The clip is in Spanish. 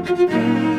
Música